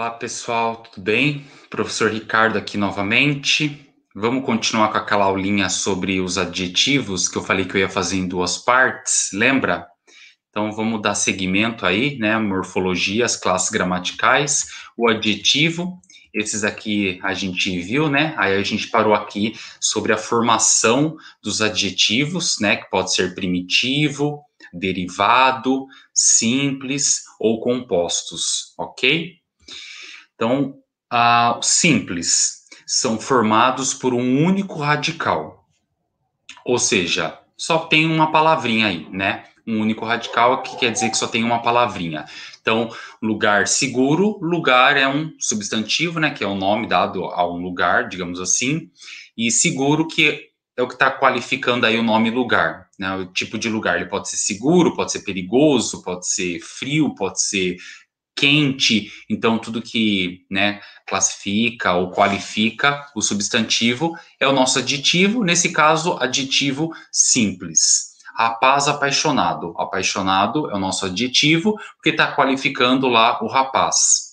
Olá, pessoal, tudo bem? Professor Ricardo aqui novamente. Vamos continuar com aquela aulinha sobre os adjetivos que eu falei que eu ia fazer em duas partes, lembra? Então vamos dar seguimento aí, né? Morfologia, as classes gramaticais, o adjetivo, esses aqui a gente viu, né? Aí a gente parou aqui sobre a formação dos adjetivos, né? Que pode ser primitivo, derivado, simples ou compostos, ok? Então, uh, simples são formados por um único radical. Ou seja, só tem uma palavrinha aí, né? Um único radical que quer dizer que só tem uma palavrinha. Então, lugar seguro, lugar é um substantivo, né? Que é o nome dado a um lugar, digamos assim. E seguro, que é o que está qualificando aí o nome lugar, né? O tipo de lugar. Ele pode ser seguro, pode ser perigoso, pode ser frio, pode ser quente, então tudo que né, classifica ou qualifica o substantivo é o nosso aditivo, nesse caso, aditivo simples. Rapaz apaixonado. Apaixonado é o nosso aditivo, porque está qualificando lá o rapaz.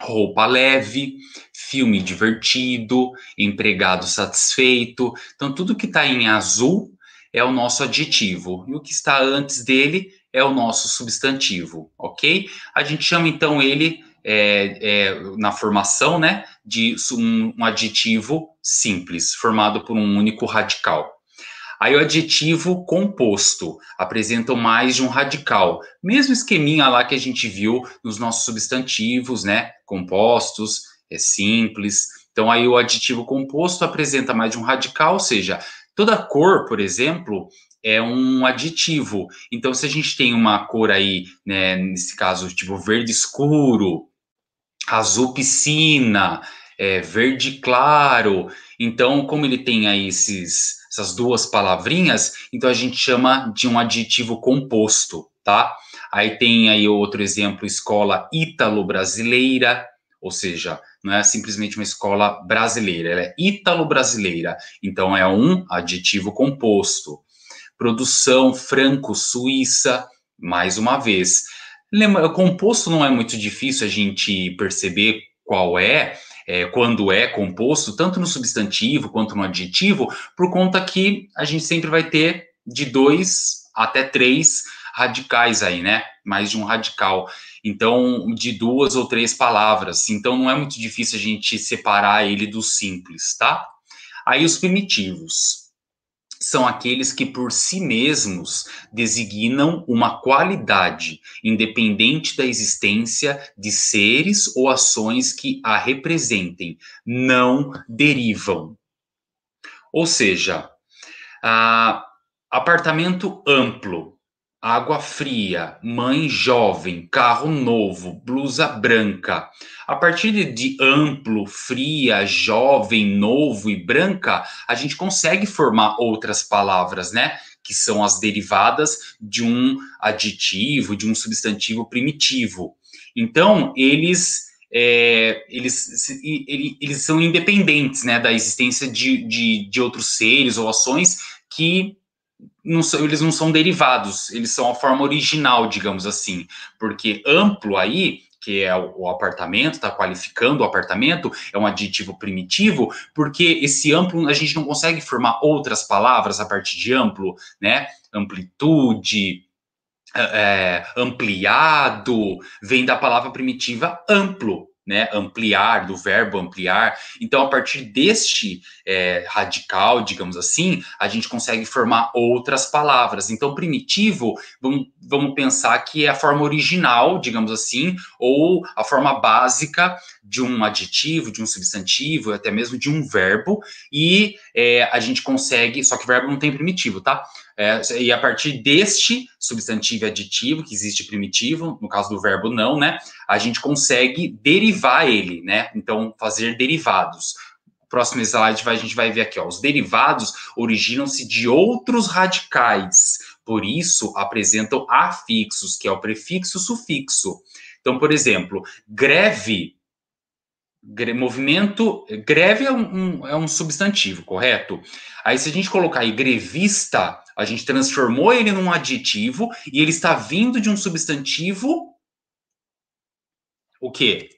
Roupa leve, filme divertido, empregado satisfeito. Então, tudo que está em azul é o nosso aditivo. E o que está antes dele é o nosso substantivo, ok? A gente chama então ele é, é, na formação, né, de um, um adjetivo simples, formado por um único radical. Aí o adjetivo composto apresenta mais de um radical. Mesmo esqueminha lá que a gente viu nos nossos substantivos, né? Compostos, é simples. Então aí o adjetivo composto apresenta mais de um radical, ou seja, toda cor, por exemplo, é um aditivo. Então, se a gente tem uma cor aí, né, nesse caso, tipo verde escuro, azul piscina, é, verde claro, então, como ele tem aí esses, essas duas palavrinhas, então a gente chama de um aditivo composto, tá? Aí tem aí outro exemplo, escola ítalo-brasileira, ou seja, não é simplesmente uma escola brasileira, ela é ítalo-brasileira, então é um aditivo composto produção franco-suíça, mais uma vez. Lembra, composto não é muito difícil a gente perceber qual é, é, quando é composto, tanto no substantivo quanto no adjetivo, por conta que a gente sempre vai ter de dois até três radicais aí, né? Mais de um radical. Então, de duas ou três palavras. Então, não é muito difícil a gente separar ele do simples, tá? Aí, os primitivos são aqueles que por si mesmos designam uma qualidade, independente da existência de seres ou ações que a representem, não derivam. Ou seja, apartamento amplo água fria, mãe jovem, carro novo, blusa branca. A partir de amplo, fria, jovem, novo e branca, a gente consegue formar outras palavras, né? Que são as derivadas de um aditivo, de um substantivo primitivo. Então, eles é, eles, eles, são independentes né, da existência de, de, de outros seres ou ações que não são, eles não são derivados, eles são a forma original, digamos assim, porque amplo aí, que é o, apartamento, está qualificando o apartamento, é um aditivo primitivo, porque esse amplo a gente não consegue formar outras palavras a partir de amplo, né? Amplitude, é, ampliado, vem da palavra primitiva amplo, né, ampliar, do verbo ampliar. Então, a partir deste é, radical, digamos assim, a gente consegue formar outras palavras. Então, primitivo, vamos, vamos pensar que é a forma original, digamos assim, ou a forma básica de um adjetivo, de um substantivo, até mesmo de um verbo, e é, a gente consegue, só que verbo não tem primitivo, tá? É, e a partir deste substantivo e aditivo, que existe primitivo, no caso do verbo não, né? A gente consegue derivar ele, né? Então, fazer derivados. Próximo slide a gente vai ver aqui, ó. Os derivados originam-se de outros radicais, por isso apresentam afixos, que é o prefixo sufixo. Então, por exemplo, greve movimento, greve é um, é um, substantivo, correto? Aí, se a gente colocar aí grevista, a gente transformou ele num adjetivo e ele está vindo de um substantivo. O quê?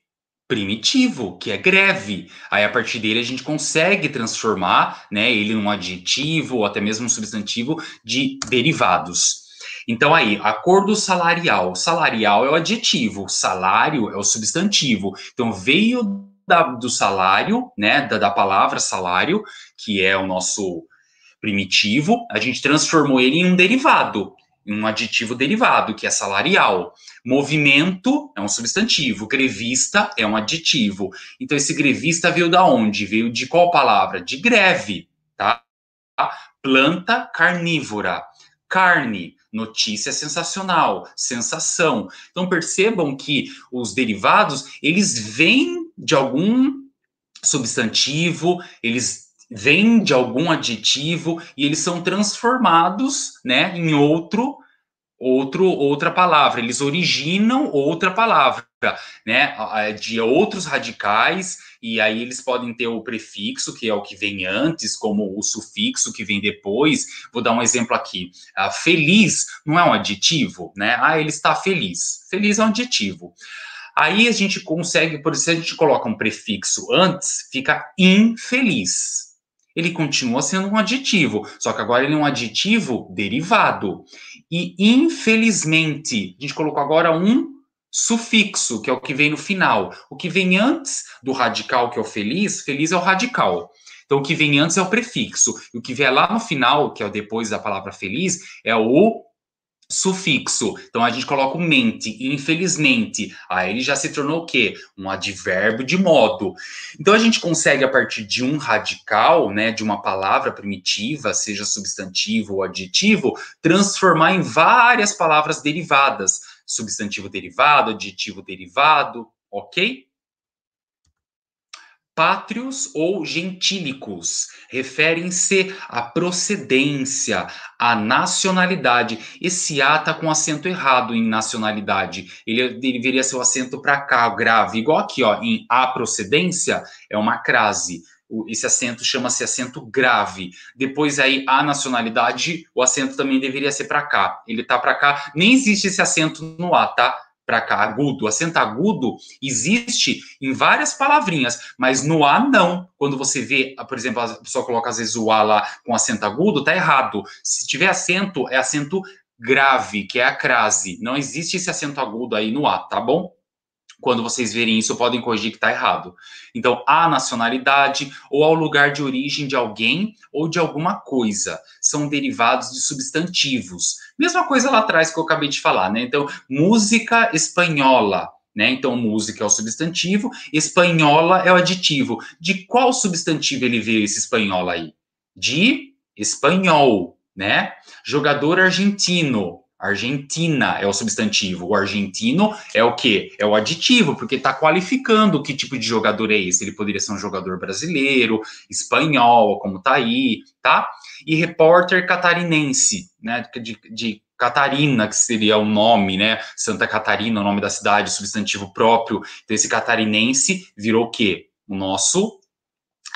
primitivo, que é greve. Aí a partir dele a gente consegue transformar, né, ele num adjetivo ou até mesmo um substantivo de derivados. Então aí, acordo salarial. Salarial é o adjetivo, salário é o substantivo. Então veio da, do salário, né, da, da palavra salário, que é o nosso primitivo, a gente transformou ele em um derivado um adjetivo derivado, que é salarial. Movimento é um substantivo, grevista é um adjetivo. Então, esse grevista veio da onde? Veio de qual palavra? De greve, tá? Planta carnívora. Carne, notícia sensacional, sensação. Então, percebam que os derivados, eles vêm de algum substantivo, eles vêm de algum adjetivo e eles são transformados, né, em outro outro outra palavra, eles originam outra palavra, né, de outros radicais e aí eles podem ter o prefixo, que é o que vem antes, como o sufixo que vem depois. Vou dar um exemplo aqui. Uh, feliz não é um adjetivo, né? Ah, ele está feliz. Feliz é um adjetivo. Aí a gente consegue, por isso a gente coloca um prefixo antes, fica infeliz ele continua sendo um adjetivo, só que agora ele é um adjetivo derivado. E infelizmente, a gente colocou agora um sufixo, que é o que vem no final. O que vem antes do radical, que é o feliz, feliz é o radical. Então, o que vem antes é o prefixo. E o que vem lá no final, que é o depois da palavra feliz, é o sufixo. Então a gente coloca o mente, infelizmente. Aí ele já se tornou o quê? Um advérbio de modo. Então a gente consegue a partir de um radical, né, de uma palavra primitiva, seja substantivo ou adjetivo, transformar em várias palavras derivadas, substantivo derivado, adjetivo derivado, OK? Pátrios ou gentílicos referem-se à procedência, à nacionalidade. Esse A está com acento errado em nacionalidade. Ele deveria ser o acento para cá, grave. Igual aqui, ó, em a procedência, é uma crase. Esse acento chama-se acento grave. Depois aí a nacionalidade, o acento também deveria ser para cá. Ele tá para cá, nem existe esse acento no A, tá? Para cá, agudo. Acento agudo existe em várias palavrinhas, mas no A não. Quando você vê, por exemplo, a pessoa coloca às vezes o A lá com acento agudo, tá errado. Se tiver acento, é acento grave, que é a crase. Não existe esse acento agudo aí no A, tá bom? Quando vocês verem isso, podem corrigir que está errado. Então, a nacionalidade ou ao lugar de origem de alguém ou de alguma coisa são derivados de substantivos. Mesma coisa lá atrás que eu acabei de falar, né? Então, música espanhola. Né? Então, música é o substantivo, espanhola é o aditivo. De qual substantivo ele veio esse espanhola aí? De espanhol, né? Jogador argentino, Argentina é o substantivo, o argentino é o quê? É o aditivo, porque está qualificando que tipo de jogador é esse. Ele poderia ser um jogador brasileiro, espanhol, como tá aí, tá? E repórter catarinense, né? De, de Catarina, que seria o nome, né? Santa Catarina, o nome da cidade, substantivo próprio. Então, esse catarinense virou o quê? O nosso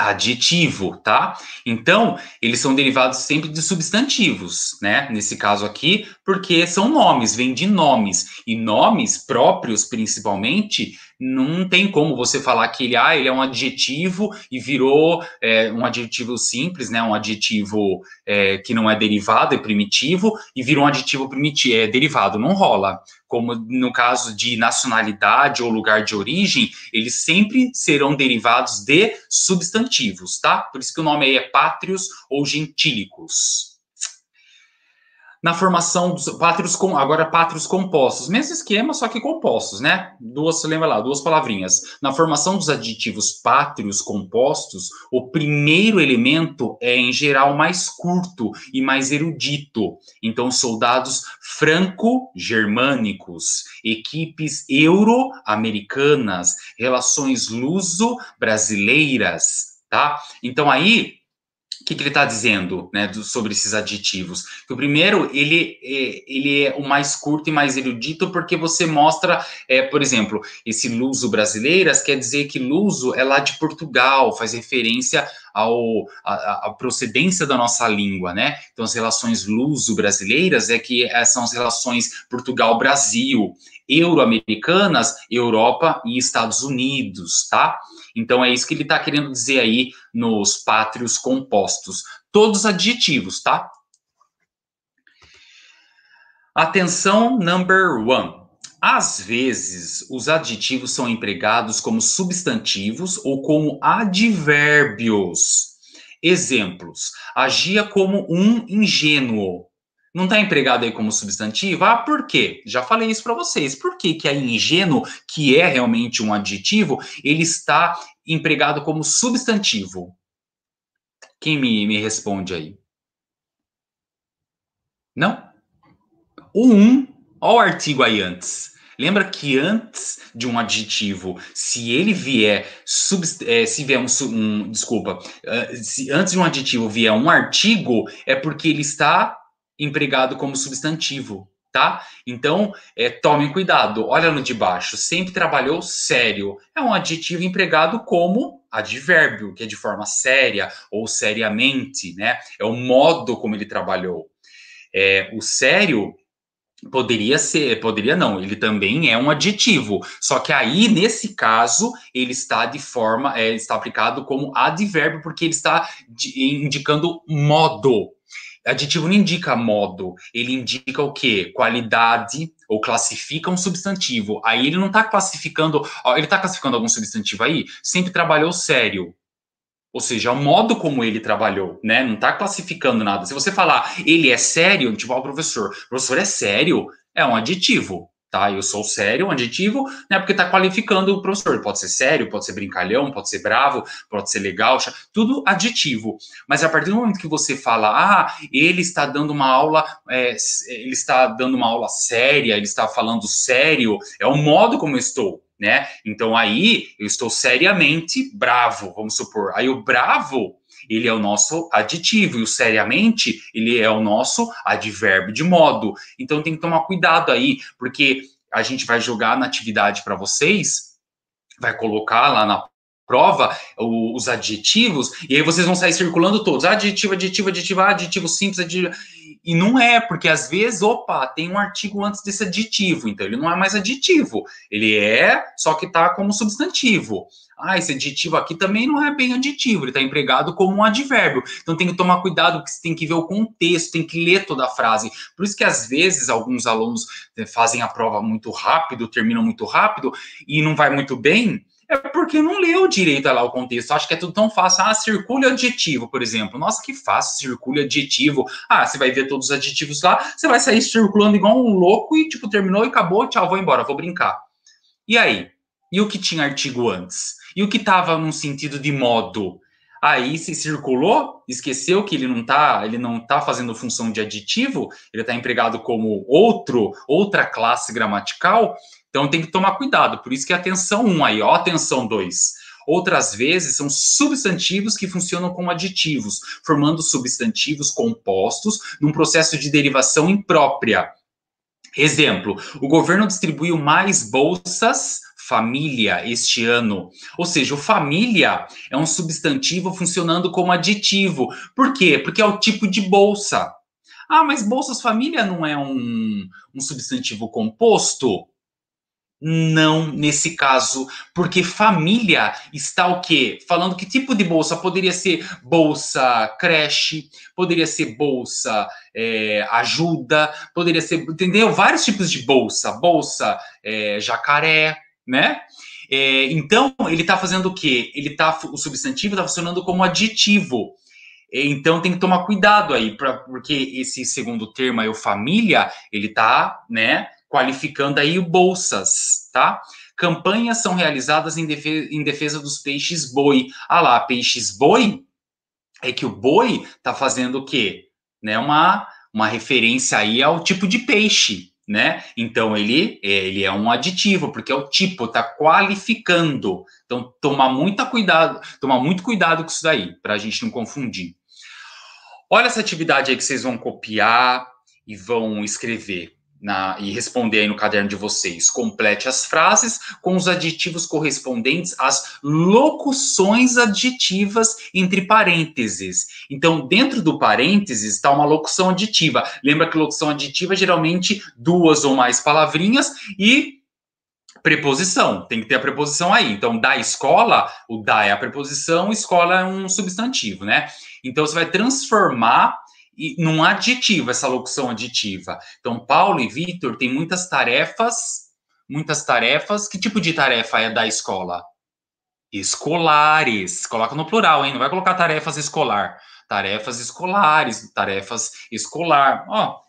adjetivo, tá? Então, eles são derivados sempre de substantivos, né? Nesse caso aqui, porque são nomes, vêm de nomes. E nomes próprios, principalmente, não tem como você falar que ele, ah, ele é um adjetivo e virou é, um adjetivo simples, né? Um adjetivo é, que não é derivado, é primitivo, e virou um adjetivo primitivo, é derivado. Não rola como no caso de nacionalidade ou lugar de origem, eles sempre serão derivados de substantivos, tá? Por isso que o nome aí é pátrios ou gentílicos na formação dos pátrios com agora pátrios compostos, mesmo esquema, só que compostos, né? Duas, lembra lá, duas palavrinhas. Na formação dos aditivos pátrios compostos, o primeiro elemento é em geral mais curto e mais erudito. Então, soldados franco-germânicos, equipes euro-americanas, relações luso-brasileiras, tá? Então aí o que, que ele está dizendo né, do, sobre esses adjetivos? Que o primeiro, ele é, ele é o mais curto e mais erudito, porque você mostra, é, por exemplo, esse luso brasileiras quer dizer que luso é lá de Portugal, faz referência ao, a, a procedência da nossa língua, né? Então, as relações luso-brasileiras é que é, são as relações Portugal-Brasil, euro-americanas, Europa e Estados Unidos, tá? Então, é isso que ele está querendo dizer aí nos pátrios compostos. Todos adjetivos, tá? Atenção number one. Às vezes, os adjetivos são empregados como substantivos ou como advérbios. Exemplos: agia como um ingênuo. Não está empregado aí como substantivo? Ah, por quê? Já falei isso para vocês. Por que, que é ingênuo, que é realmente um adjetivo, ele está empregado como substantivo? Quem me, me responde aí? Não? O um, olha o artigo aí antes. Lembra que antes de um adjetivo, se ele vier, é, se vier um, um desculpa, uh, se antes de um adjetivo vier um artigo, é porque ele está empregado como substantivo, tá? Então, é, tomem cuidado. Olha no de baixo, sempre trabalhou sério. É um adjetivo empregado como advérbio, que é de forma séria ou seriamente, né? É o modo como ele trabalhou. É, o sério Poderia ser, poderia não, ele também é um adjetivo. Só que aí, nesse caso, ele está de forma, é, está aplicado como advérbio, porque ele está de, indicando modo. Adjetivo não indica modo, ele indica o quê? Qualidade, ou classifica um substantivo. Aí ele não está classificando, ele está classificando algum substantivo aí? Sempre trabalhou sério. Ou seja, o modo como ele trabalhou, né? Não está classificando nada. Se você falar ele é sério, tipo, o professor, professor é sério, é um aditivo, tá? Eu sou sério, um aditivo, né? Porque está qualificando o professor. Pode ser sério, pode ser brincalhão, pode ser bravo, pode ser legal, tudo aditivo. Mas a partir do momento que você fala, ah, ele está dando uma aula, é, ele está dando uma aula séria, ele está falando sério, é o modo como eu estou né? Então aí eu estou seriamente bravo, vamos supor. Aí o bravo, ele é o nosso aditivo, e o seriamente, ele é o nosso advérbio de modo. Então tem que tomar cuidado aí, porque a gente vai jogar na atividade para vocês, vai colocar lá na prova os adjetivos, e aí vocês vão sair circulando todos. Adjetivo, adjetivo, adjetivo, adjetivo simples, adjetivo e não é, porque às vezes, opa, tem um artigo antes desse aditivo, então ele não é mais aditivo. Ele é, só que está como substantivo. Ah, esse aditivo aqui também não é bem aditivo, ele está empregado como um advérbio. Então tem que tomar cuidado, porque você tem que ver o contexto, tem que ler toda a frase. Por isso que às vezes alguns alunos eh, fazem a prova muito rápido, terminam muito rápido e não vai muito bem, é porque não leu direito lá o contexto. Acho que é tudo tão fácil. Ah, circule adjetivo, por exemplo. Nossa, que fácil, circule adjetivo. Ah, você vai ver todos os adjetivos lá, você vai sair circulando igual um louco e, tipo, terminou e acabou, tchau, vou embora, vou brincar. E aí? E o que tinha artigo antes? E o que estava num sentido de modo? Aí se circulou, esqueceu que ele não está, ele não tá fazendo função de aditivo, ele está empregado como outro, outra classe gramatical. Então tem que tomar cuidado. Por isso que é atenção 1 aí, ó, atenção 2. Outras vezes são substantivos que funcionam como aditivos, formando substantivos compostos num processo de derivação imprópria. Exemplo: o governo distribuiu mais bolsas família este ano. Ou seja, o família é um substantivo funcionando como aditivo. Por quê? Porque é o tipo de bolsa. Ah, mas bolsas família não é um, um substantivo composto? Não nesse caso, porque família está o quê? Falando que tipo de bolsa? Poderia ser bolsa creche, poderia ser bolsa é, ajuda, poderia ser, entendeu? Vários tipos de bolsa, bolsa é, jacaré, né? É, então, ele está fazendo o quê? Ele tá, o substantivo está funcionando como aditivo. É, então tem que tomar cuidado aí, pra, porque esse segundo termo aí, o família, ele está, né, qualificando aí bolsas, tá? Campanhas são realizadas em defesa, em defesa dos peixes boi. Ah lá, peixes boi? É que o boi tá fazendo o quê? Né, uma, uma referência aí ao tipo de peixe, né? Então ele, ele é um aditivo, porque é o tipo, tá qualificando. Então tomar muito cuidado, tomar muito cuidado com isso daí, para a gente não confundir. Olha essa atividade aí que vocês vão copiar e vão escrever na, e responder aí no caderno de vocês. Complete as frases com os adjetivos correspondentes às locuções adjetivas entre parênteses. Então, dentro do parênteses está uma locução aditiva. Lembra que locução aditiva é geralmente duas ou mais palavrinhas e preposição. Tem que ter a preposição aí. Então, da escola, o da é a preposição, escola é um substantivo, né? Então, você vai transformar e num adjetivo, essa locução aditiva. Então, Paulo e Vitor têm muitas tarefas, muitas tarefas. Que tipo de tarefa é da escola? Escolares. Coloca no plural, hein? Não vai colocar tarefas escolar. Tarefas escolares, tarefas escolar. Ó,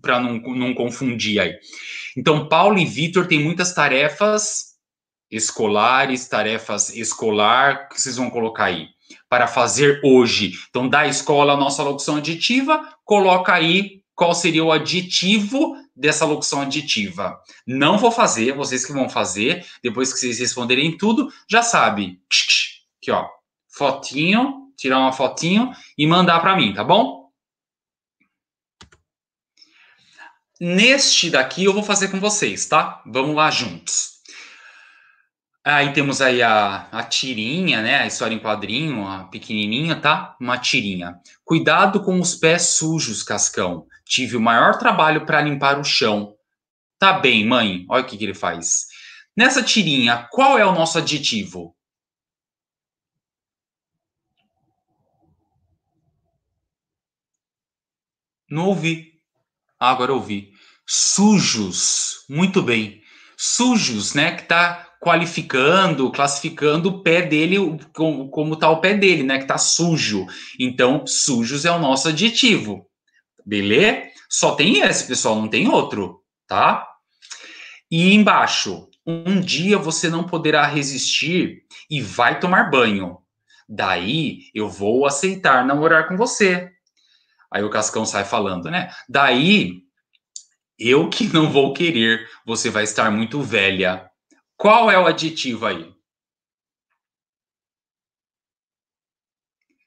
para não, não confundir aí. Então, Paulo e Vitor têm muitas tarefas escolares, tarefas escolar, que vocês vão colocar aí? Para fazer hoje. Então, da escola, a nossa locução aditiva, coloca aí qual seria o aditivo dessa locução aditiva. Não vou fazer, vocês que vão fazer, depois que vocês responderem tudo, já sabe. Aqui, ó, fotinho, tirar uma fotinho e mandar para mim, tá bom? Neste daqui eu vou fazer com vocês, tá? Vamos lá juntos. Aí temos aí a, a tirinha, né? A história em quadrinho, a pequenininha, tá? Uma tirinha. Cuidado com os pés sujos, Cascão. Tive o maior trabalho para limpar o chão. Tá bem, mãe. Olha o que, que ele faz. Nessa tirinha, qual é o nosso adjetivo? Não ouvi. Ah, agora ouvi. Sujos. Muito bem. Sujos, né? Que tá qualificando, classificando o pé dele como, como tá o pé dele, né? Que tá sujo. Então, sujos é o nosso adjetivo. Beleza? Só tem esse, pessoal, não tem outro, tá? E embaixo, um dia você não poderá resistir e vai tomar banho. Daí eu vou aceitar namorar com você. Aí o Cascão sai falando, né? Daí eu que não vou querer, você vai estar muito velha. Qual é o adjetivo aí?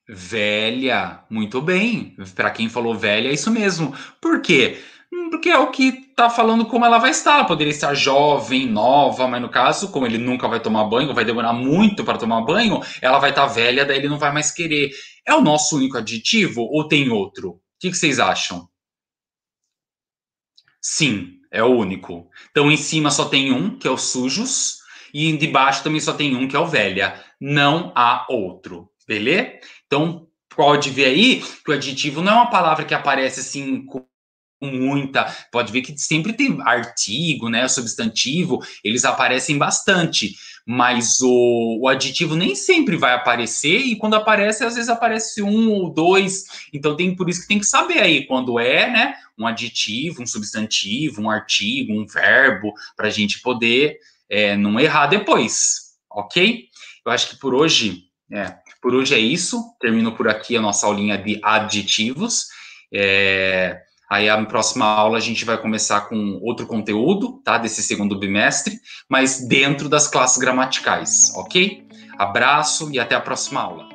Velha. Muito bem. Para quem falou velha, é isso mesmo. Por quê? Hum, porque é o que tá falando como ela vai estar. Ela poderia estar jovem, nova, mas no caso, como ele nunca vai tomar banho, vai demorar muito para tomar banho, ela vai estar velha, daí ele não vai mais querer. É o nosso único adjetivo ou tem outro? O que, que vocês acham? Sim, é o único. Então, em cima só tem um, que é o sujos, e de baixo também só tem um, que é o velha. Não há outro, beleza? Então, pode ver aí que o adjetivo não é uma palavra que aparece assim com muita. Pode ver que sempre tem artigo, né? Substantivo, eles aparecem bastante. Mas o, o adjetivo nem sempre vai aparecer, e quando aparece, às vezes aparece um ou dois. Então tem por isso que tem que saber aí quando é, né? Um adjetivo, um substantivo, um artigo, um verbo, para a gente poder é, não errar depois, ok? Eu acho que por hoje, é, por hoje é isso. Termino por aqui a nossa aulinha de adjetivos. É, Aí a próxima aula a gente vai começar com outro conteúdo, tá? Desse segundo bimestre, mas dentro das classes gramaticais, ok? Abraço e até a próxima aula.